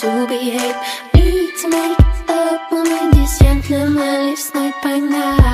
to behave. Need to make up my mind. Is My night by night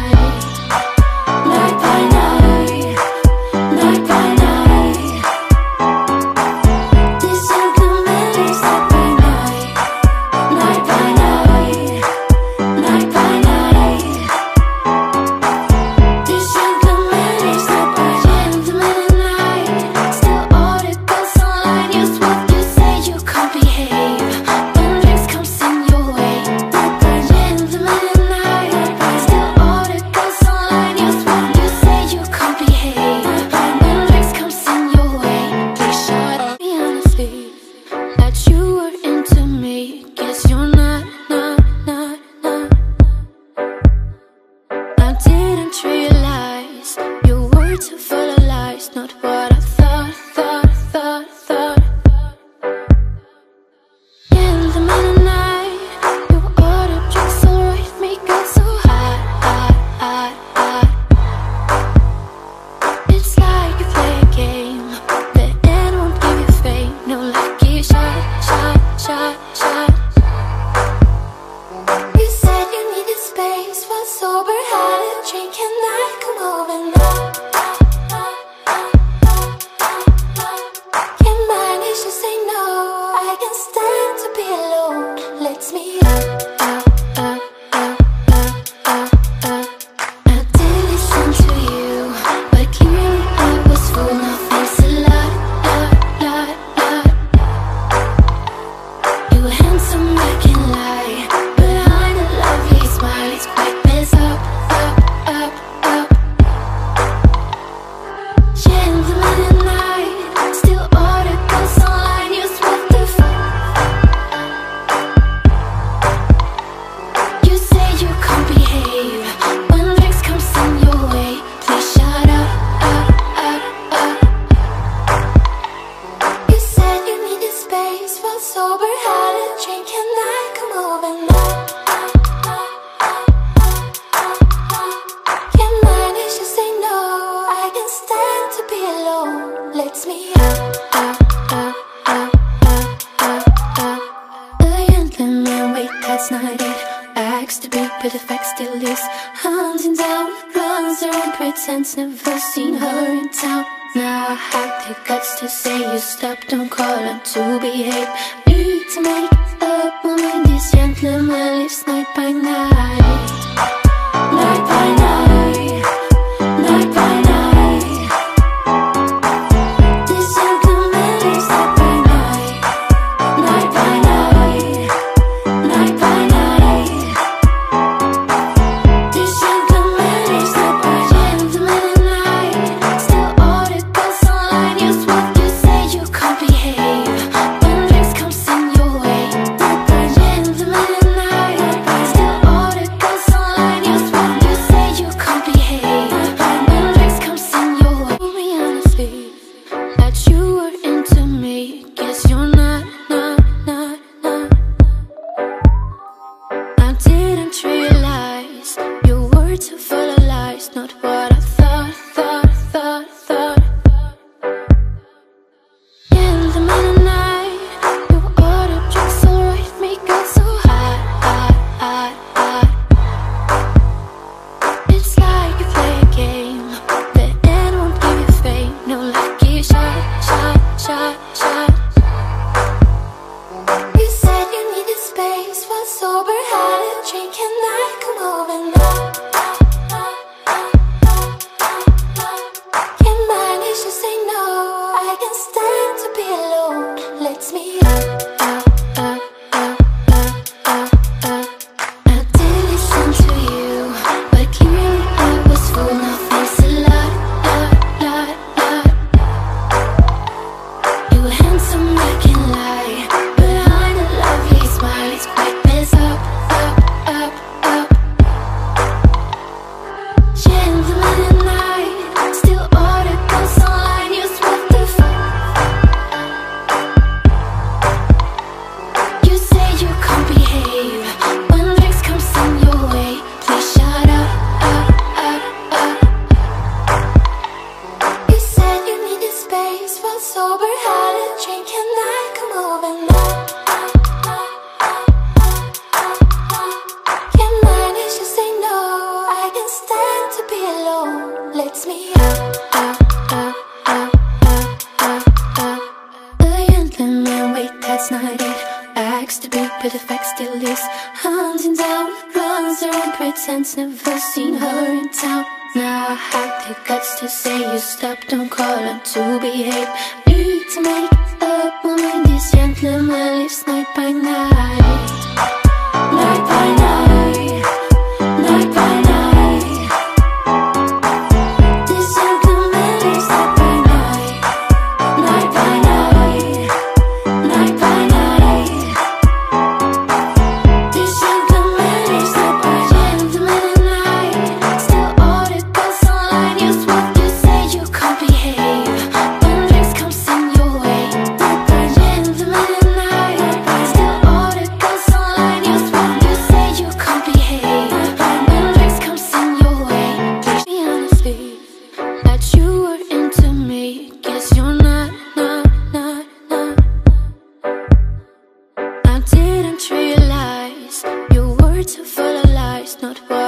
words full of lies, not words. But if I still is hunting down Runs around, pretends never seen her in town Now I have the guts to say you stop Don't call her to behave. Need to make up my mind This gentleman is night by night to find but the fact still is Hunting down, runs around, pretends never seen her in town. Now I have the guts to say you stop, don't call her to behave. Need to make up my mind, this gentleman is not So full of lies, not what